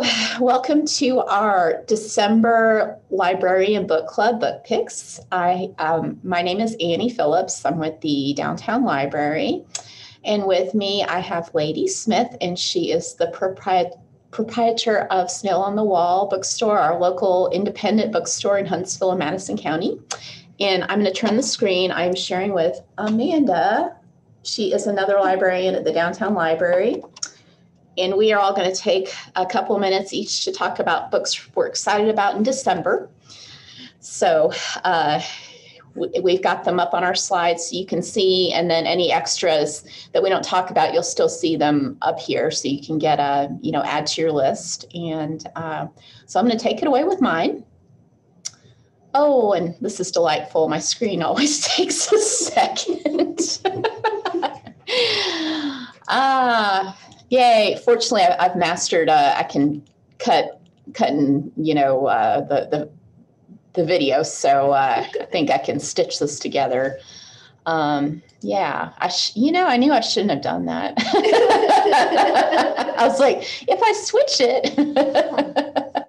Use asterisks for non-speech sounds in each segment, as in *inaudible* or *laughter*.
*sighs* Welcome to our December Librarian Book Club book picks. I, um, my name is Annie Phillips. I'm with the Downtown Library, and with me I have Lady Smith, and she is the proprietor proprietor of Snail on the Wall Bookstore, our local independent bookstore in Huntsville and Madison County. And I'm going to turn the screen. I'm sharing with Amanda. She is another librarian at the Downtown Library. And we are all going to take a couple minutes each to talk about books we're excited about in December. So uh, we've got them up on our slides so you can see, and then any extras that we don't talk about, you'll still see them up here so you can get a, you know, add to your list. And uh, so I'm going to take it away with mine. Oh, and this is delightful. My screen *laughs* always takes a second. *laughs* Yay! Fortunately, I, have mastered. Uh, I can cut, cut, and you know uh, the the the video, so uh, I think I can stitch this together. Um, yeah, I sh- you know I knew I shouldn't have done that. *laughs* I was like, if I switch it, *laughs*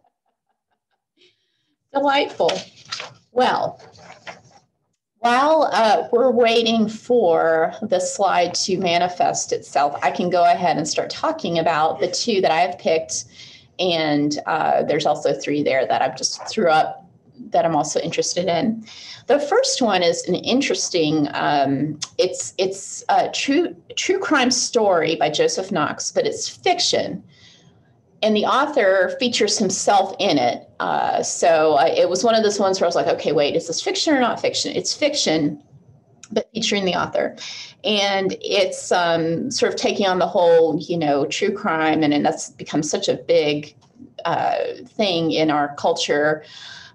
delightful. Well, while uh, we're waiting for the slide to manifest itself, I can go ahead and start talking about the two that I have picked. And uh, there's also three there that I've just threw up that I'm also interested in. The first one is an interesting. Um, it's it's a true true crime story by Joseph Knox, but it's fiction and the author features himself in it. Uh, so uh, it was one of those ones where I was like, okay, wait, is this fiction or not fiction? It's fiction, but featuring the author. And it's um, sort of taking on the whole, you know, true crime, and, and that's become such a big uh, thing in our culture.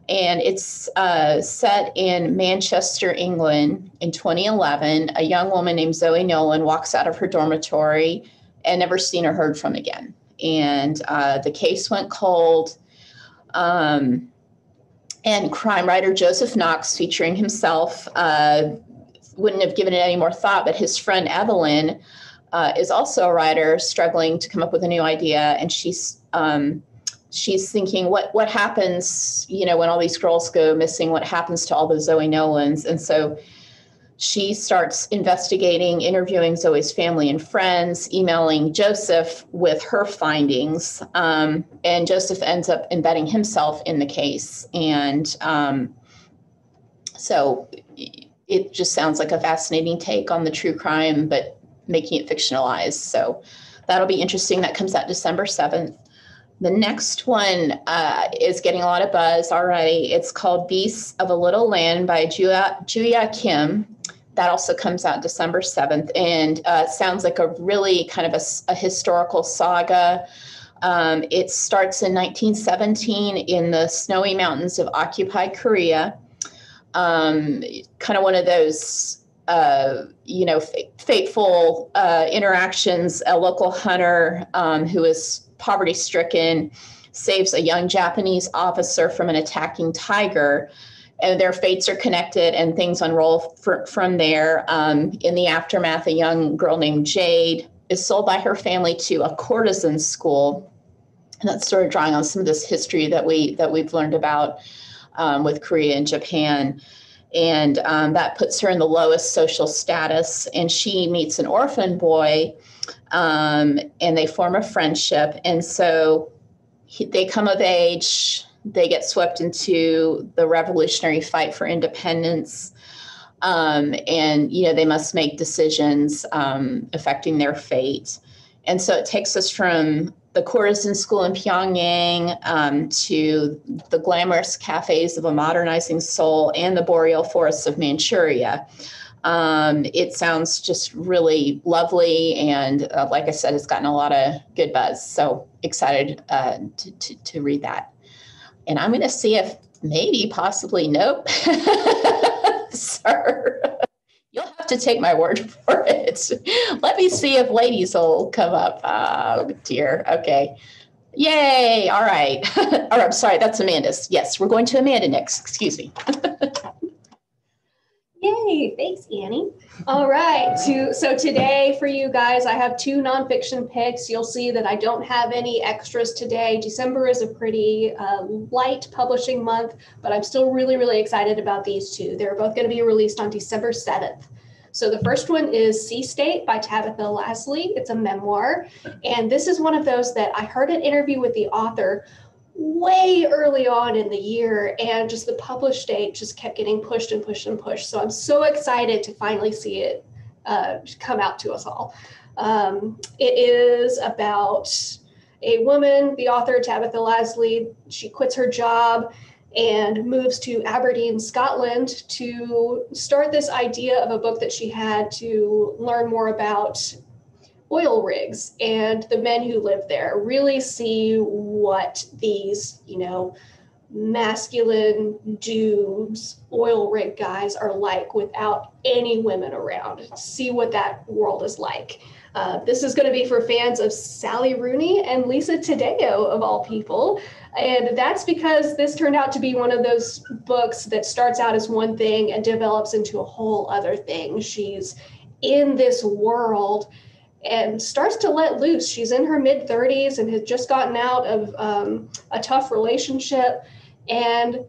And it's uh, set in Manchester, England in 2011. A young woman named Zoe Nolan walks out of her dormitory and never seen or heard from again and uh, the case went cold. Um, and crime writer Joseph Knox, featuring himself, uh, wouldn't have given it any more thought, but his friend Evelyn uh, is also a writer struggling to come up with a new idea, and she's um, she's thinking what what happens, you know, when all these girls go missing? What happens to all the Zoe Nolans? And so she starts investigating, interviewing Zoe's family and friends, emailing Joseph with her findings. Um, and Joseph ends up embedding himself in the case. And um, so it just sounds like a fascinating take on the true crime, but making it fictionalized. So that'll be interesting. That comes out December 7th. The next one uh, is getting a lot of buzz already. It's called Beasts of a Little Land by Julia, Juhea Kim. That also comes out December 7th and uh, sounds like a really kind of a, a historical saga. Um, it starts in 1917 in the snowy mountains of occupied Korea. Um, kind of one of those uh, you know, f- fateful uh, interactions. A local hunter um, who is poverty stricken, saves a young Japanese officer from an attacking tiger. And their fates are connected, and things unroll fr- from there. Um, in the aftermath, a young girl named Jade is sold by her family to a courtesan school, and that's sort of drawing on some of this history that we that we've learned about um, with Korea and Japan and um, that puts her in the lowest social status. And she meets an orphan boy um, and they form a friendship. And so he, they come of age, they get swept into the revolutionary fight for independence. Um, and, you know, they must make decisions um, affecting their fate. And so it takes us from the courtesan school in Pyongyang um, to the glamorous cafes of a modernizing Seoul and the boreal forests of Manchuria. Um, it sounds just really lovely. And uh, like I said, it's gotten a lot of good buzz. So excited uh, to, to, to, read that. And I'm going to see if maybe, possibly, nope. *laughs* Sir, you'll have to take my word *laughs* for it. Let me see if ladies will come up. Oh, dear. Okay. Yay. All right. *laughs* Right. I'm sorry. That's Amanda's. Yes, we're going to Amanda next. Excuse me. Yay, thanks, Annie. All right, to, so today for you guys, I have two nonfiction picks. You'll see that I don't have any extras today. December is a pretty uh, light publishing month, but I'm still really, really excited about these two. They're both going to be released on December 7th. So the first one is Sea State by Tabitha Lasley. It's a memoir. And this is one of those that I heard an interview with the author way early on in the year and just the published date just kept getting pushed and pushed and pushed. So i'm so excited to finally see it uh, come out to us all. Um, it is about a woman the author tabitha lasley she quits her job and moves to aberdeen scotland to start this idea of a book that she had to learn more about oil rigs and the men who live there really see what these, you know, masculine dudes, oil rig guys are like without any women around. See what that world is like. Uh, this is going to be for fans of Sally Rooney and Lisa Taddeo, of all people. And that's because this turned out to be one of those books that starts out as one thing and develops into a whole other thing. She's in this world and starts to let loose. She's in her mid 30s and has just gotten out of um, a tough relationship. And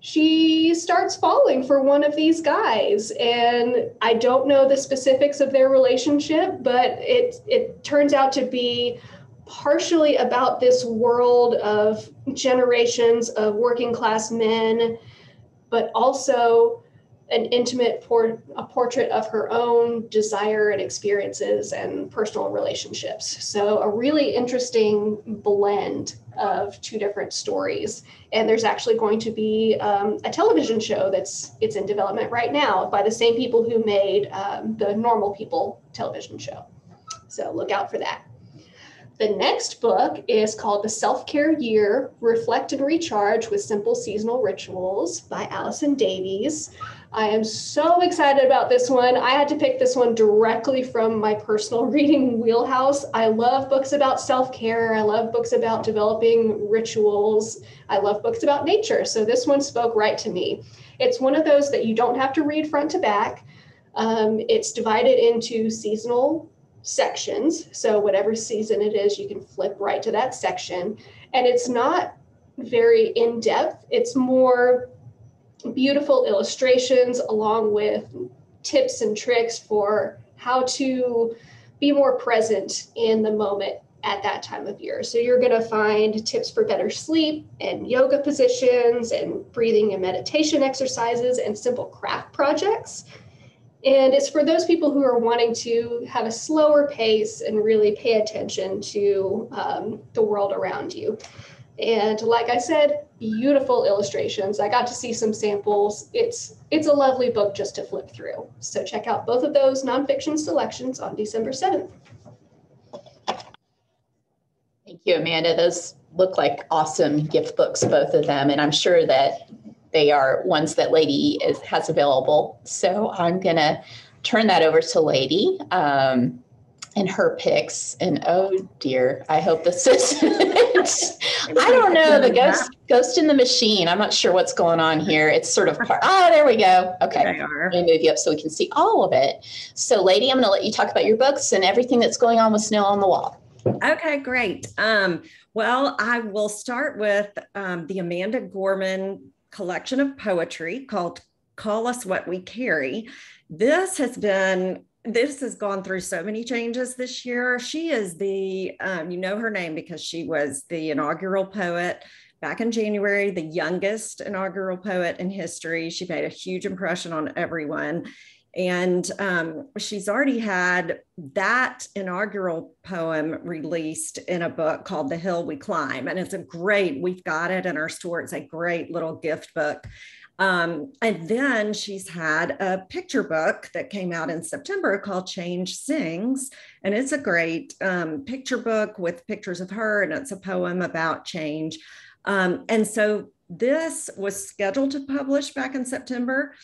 she starts falling for one of these guys. And I don't know the specifics of their relationship, but it, it turns out to be partially about this world of generations of working class men, but also an intimate por- a portrait of her own desire and experiences and personal relationships. So a really interesting blend of two different stories. And there's actually going to be um, a television show that's it's in development right now by the same people who made um, the Normal People television show. So look out for that. The next book is called The Self Care Year Reflect and Recharge with Simple Seasonal Rituals by Allison Davies. I am so excited about this one. I had to pick this one directly from my personal *laughs* reading wheelhouse. I love books about self care. I love books about developing rituals. I love books about nature. So this one spoke right to me. It's one of those that you don't have to read front to back. Um, it's divided into seasonal sections. So, whatever season it is, you can flip right to that section. And it's not very in depth, it's more beautiful illustrations along with tips and tricks for how to be more present in the moment at that time of year. So you're going to find tips for better sleep and yoga positions and breathing and meditation exercises and simple craft projects. And it's for those people who are wanting to have a slower pace and really pay attention to um, the world around you. And like I said, beautiful illustrations. I got to see some samples. It's it's a lovely book just to flip through. So check out both of those nonfiction selections on December 7th. Thank you, Amanda. Those look like awesome gift books, both of them. And I'm sure that they are ones that Lady is, has available. So I'm going to turn that over to Lady. Um, and her picks. And oh dear, I hope this is. *laughs* *laughs* I don't know the ghost ghost in the machine. I'm not sure what's going on here. It's sort of part. Ah, oh, there we go. Okay, let me move you up so we can see all of it. So, lady, I'm going to let you talk about your books and everything that's going on with Snail on the Wall. Okay, great. Um, well, I will start with um, the Amanda Gorman collection of poetry called "Call Us What We Carry." This has been this has gone through so many changes this year. She is the, um, you know her name because she was the inaugural poet back in January, the youngest inaugural poet in history. She made a huge impression on everyone. And um, she's already had that inaugural poem released in a book called The Hill We Climb. And it's a great, we've got it in our store. It's a great little gift book. Um, and then she's had a picture book that came out in September called Change Sings. And it's a great um, picture book with pictures of her, and it's a poem about change. Um, and so this was scheduled to publish back in September.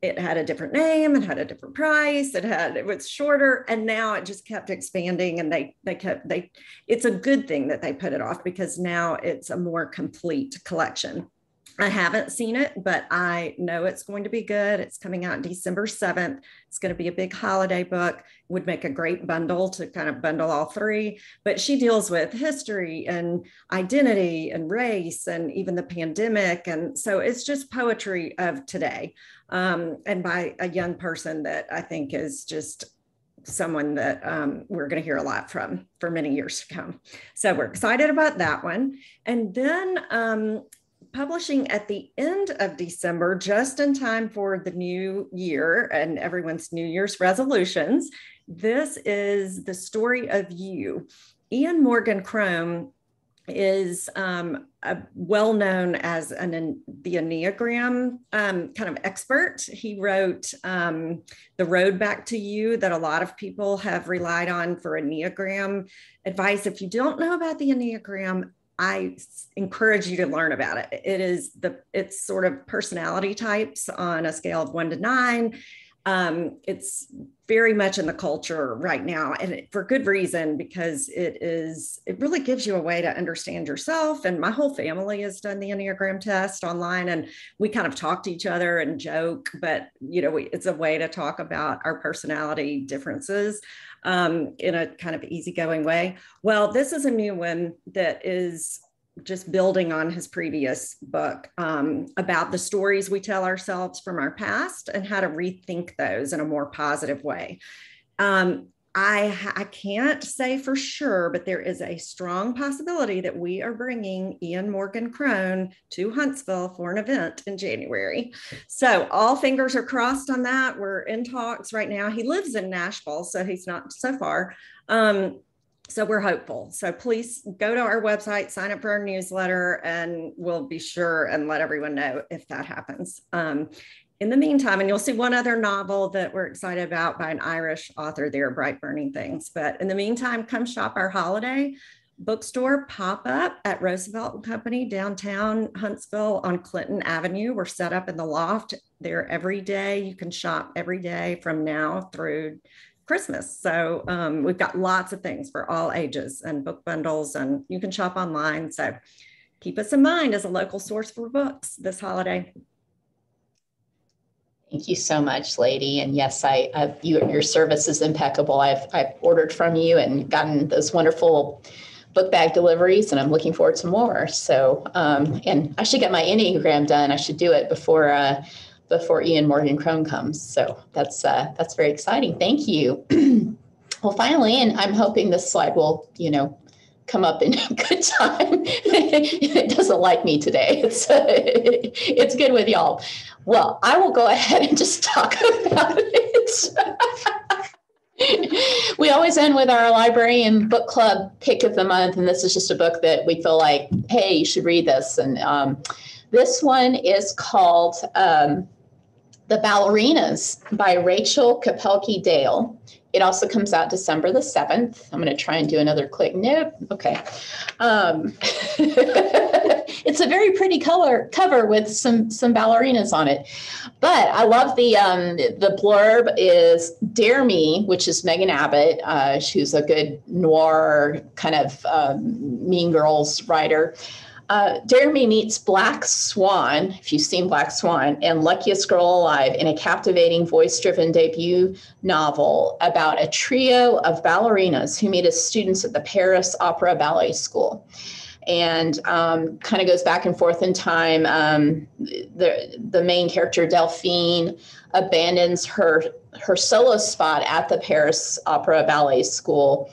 It had a different name, it had a different price, it had it was shorter, and now it just kept expanding. And they they kept they it's a good thing that they put it off because now it's a more complete collection. I haven't seen it, but I know it's going to be good. It's coming out December 7th. It's going to be a big holiday book. Would make a great bundle to kind of bundle all three. But she deals with history and identity and race and even the pandemic. And so it's just poetry of today um, and by a young person that I think is just someone that um, we're going to hear a lot from for many years to come. So we're excited about that one. And then um, publishing at the end of December, just in time for the new year and everyone's New Year's resolutions. This is the story of you. Ian Morgan Cron is um, well known as an, the Enneagram um, kind of expert. He wrote um, The Road Back to You, that a lot of people have relied on for Enneagram advice. If you don't know about the Enneagram, I encourage you to learn about it. It is the it's sort of personality types on a scale of one to nine. Um, it's very much in the culture right now, and for good reason because it is it really gives you a way to understand yourself. And my whole family has done the Enneagram test online, and we kind of talk to each other and joke, but you know, we, it's a way to talk about our personality differences um, in a kind of easygoing way. Well, this is a new one that is just building on his previous book um, about the stories we tell ourselves from our past and how to rethink those in a more positive way. Um, I, I can't say for sure, but there is a strong possibility that we are bringing Ian Morgan Cron to Huntsville for an event in January. So all fingers are crossed on that. We're in talks right now. He lives in Nashville, so he's not so far. Um, so we're hopeful. So please go to our website, sign up for our newsletter, and we'll be sure and let everyone know if that happens. Um, in the meantime, and you'll see one other novel that we're excited about by an Irish author there, Bright Burning Things. But in the meantime, come shop our holiday bookstore pop up at Roosevelt Company downtown Huntsville on Clinton Avenue. We're set up in the loft there every day. You can shop every day from now through Christmas. So um, we've got lots of things for all ages and book bundles, and you can shop online. So keep us in mind as a local source for books this holiday. Thank you so much, lady. And yes, I, I you, your service is impeccable. I've, I've ordered from you and gotten those wonderful book bag deliveries, and I'm looking forward to more. So, um, and I should get my Enneagram done. I should do it before uh, before Ian Morgan Cron comes. So that's uh, that's very exciting. Thank you. *clears throat* well, finally, and I'm hoping this slide will, you know, come up in *laughs* good time. *laughs* it doesn't like me today. *laughs* It's uh, it's good with y'all. Well, I will go ahead and just talk about it. we always end with our librarian book club pick of the month, and this is just a book that we feel like, hey, you should read this. And um, this one is called um, "The Ballerinas" by Rachel Kapelke Dale. It also comes out December the 7th. I'm going to try and do another click. Nope. Okay. Um, *laughs* it's a very pretty color cover with some some ballerinas on it. But I love the um, the blurb is Dare Me, which is Megan Abbott. Uh, she's a good noir kind of um, Mean Girls writer. Uh, Dare Me meets Black Swan, if you've seen Black Swan, and Luckiest Girl Alive in a captivating voice driven debut novel about a trio of ballerinas who meet as students at the Paris Opera Ballet School. And um, kind of goes back and forth in time. Um, the, the main character, Delphine, abandons her, her solo spot at the Paris Opera Ballet School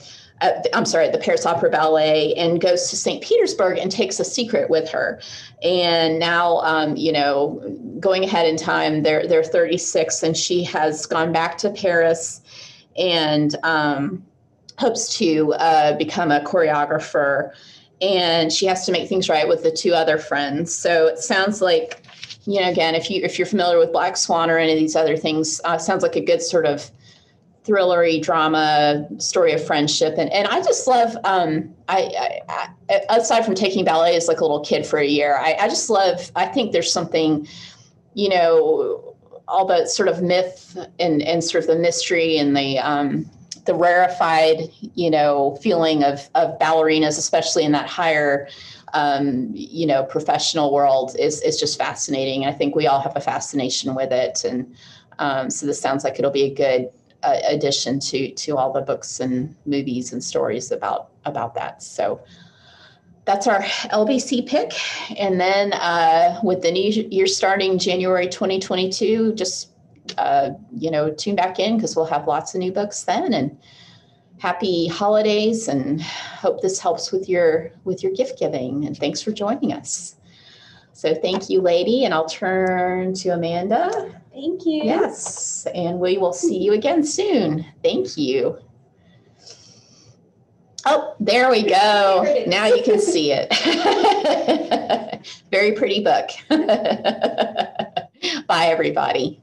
I'm sorry, the Paris Opera Ballet and goes to St. Petersburg and takes a secret with her. And now, um, you know, going ahead in time, they're, they're 36 and she has gone back to Paris and um, hopes to uh, become a choreographer. And she has to make things right with the two other friends. So it sounds like, you know, again, if you if you're familiar with Black Swan or any of these other things, uh, sounds like a good sort of thrillery drama story of friendship and, and i just love um, I, I, I, aside from taking ballet as like a little kid for a year I, I just love i think there's something you know all the sort of myth and, and sort of the mystery and the um, the rarefied you know feeling of, of ballerinas especially in that higher um, you know, professional world is is just fascinating. I think we all have a fascination with it, and um, so this sounds like it'll be a good uh, addition to to all the books and movies and stories about about that. So that's our LBC pick. And then uh, with the new year starting January 2022, just uh, you know tune back in because we'll have lots of new books then. And happy holidays and hope this helps with your with your gift giving. And thanks for joining us. So thank you lady. And i'll turn to amanda Thank you. yes and we will see you again soon. Thank you. Oh there we go. There now you can see it. *laughs* Very pretty book. *laughs* Bye everybody